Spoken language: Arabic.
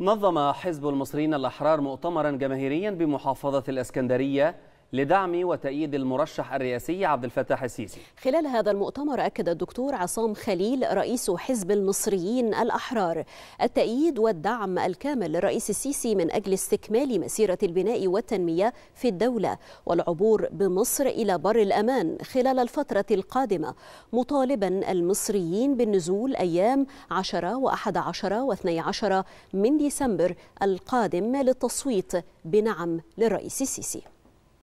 نظم حزب المصريين الأحرار مؤتمرا جماهيريا بمحافظة الأسكندرية لدعم وتأييد المرشح الرئاسي عبد الفتاح السيسي. خلال هذا المؤتمر أكد الدكتور عصام خليل رئيس حزب المصريين الأحرار. التأييد والدعم الكامل للرئيس السيسي من أجل استكمال مسيرة البناء والتنمية في الدولة والعبور بمصر إلى بر الأمان خلال الفترة القادمة مطالبا المصريين بالنزول أيام 10 و11 و12 من ديسمبر القادم للتصويت بنعم للرئيس السيسي.